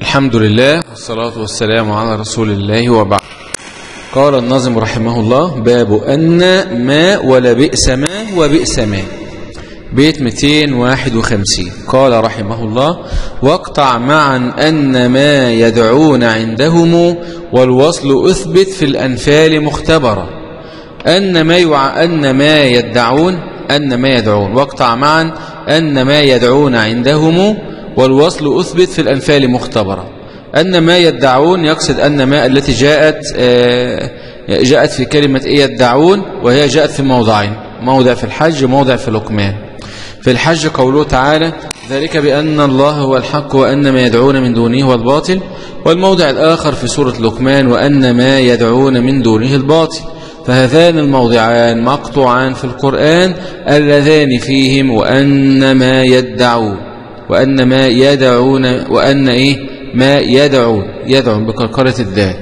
الحمد لله والصلاة والسلام على رسول الله وبعد. قال الناظم رحمه الله باب أن ما ولا بئس ما وبئس ما. بيت 251 قال رحمه الله واقطع معا أن ما يدعون عندهم والوصل أثبت في الأنفال مختبرا أن ما يع... أن ما يدعون أن ما يدعون. واقطع معا أن ما يدعون عندهم والوصل أثبت في الأنفال مختبرا أن ما يدعون يقصد أن ما التي جاءت جاءت في كلمة إيه يدعون وهي جاءت في موضعين. موضع في الحج وموضع في لقمان. في الحج قوله تعالى ذلك بأن الله هو الحق وأن ما يدعون من دونه هو الباطل. والموضع الآخر في سورة لقمان وأن ما يدعون من دونه الباطل. فهذان الموضعان مقطوعان في القرآن اللذان فيهم وأن ما يدعون. وأن ما يدعون وأن إيه؟ ما يدعون يدعون بكركرة الدال.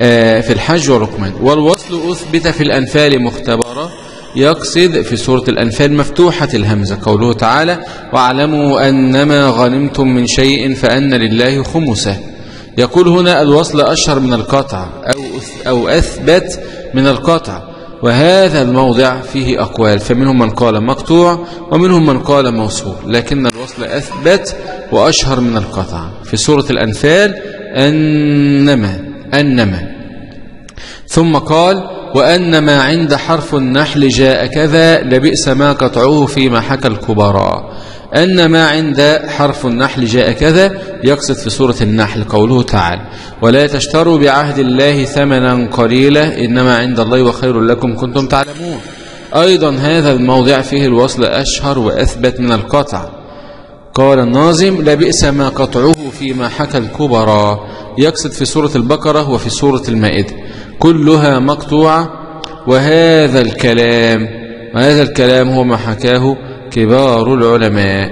آه في الحج وركمان. والوصل أثبت في الأنفال مختبرة يقصد في سورة الأنفال مفتوحة الهمزة. قوله تعالى واعلموا أنما غنمتم من شيء فأن لله خمسه. يقول هنا الوصل أشهر من القطع أو, أو أثبت من القطع. وهذا الموضع فيه أقوال فمنهم من قال مقطوع ومنهم من قال موصول لكن الوصل أثبت وأشهر من القطع. في سورة الأنفال أنما أنما. ثم قال وأن ما عند حرف النحل جاء كذا لبئس ما قطعوه فيما حكى الكبراء. أن ما عند حرف النحل جاء كذا يقصد في سورة النحل قوله تعالى ولا تشتروا بعهد الله ثمنا قليلا إنما عند الله وخير لكم كنتم تعلمون. أيضا هذا الموضع فيه الوصل أشهر وأثبت من القطع. قال الناظم لبئس ما قطعوه فيما حكى الكبراء يقصد في سورة البقرة وفي سورة المائدة كلها مقطوعة وهذا الكلام وهذا الكلام هو ما حكاه كبار العلماء.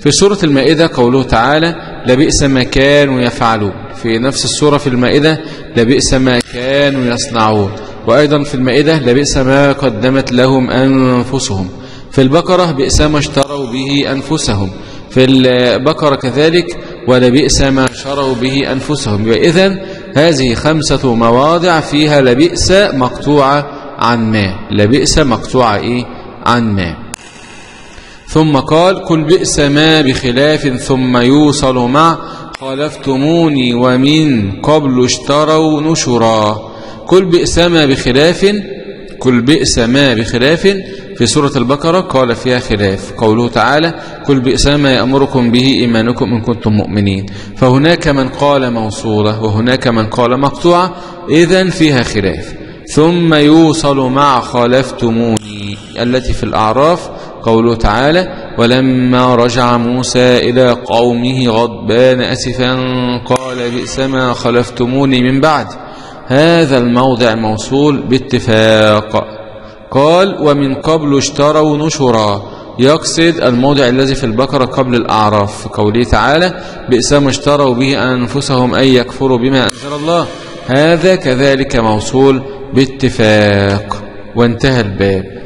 في سورة المائدة قوله تعالى لبئس ما كانوا يفعلون. في نفس السورة في المائدة لبئس ما كانوا يصنعون. وأيضا في المائدة لبئس ما قدمت لهم أنفسهم. في البقرة بئس ما اشتروا به أنفسهم. في البقرة كذلك ولبئس ما شروا به أنفسهم. وإذا هذه خمسة مواضع فيها لبئس مقطوعة عن ما. لبئس مقطوعة إيه؟ عن ما. ثم قال كل بئس ما بخلاف ثم يوصل مع خالفتموني ومن قبل اشتروا نشرا. كل بئس ما بخلاف كل بئس ما بخلاف. في سورة البقرة قال فيها خلاف. قوله تعالى كل بئس ما يأمركم به إيمانكم إن كنتم مؤمنين. فهناك من قال موصولة وهناك من قال مقطوعة إذا فيها خلاف. ثم يوصل مع خالفتموني التي في الأعراف قوله تعالى ولما رجع موسى إلى قومه غضبان أسفا قال بئس ما خلفتموني من بعد هذا الموضع موصول باتفاق قال ومن قبل اشتروا نشرا يقصد الموضع الذي في البقرة قبل الأعراف في قوله تعالى بئس ما اشتروا به أنفسهم أن يكفروا بما أنزل الله هذا كذلك موصول باتفاق وانتهى الباب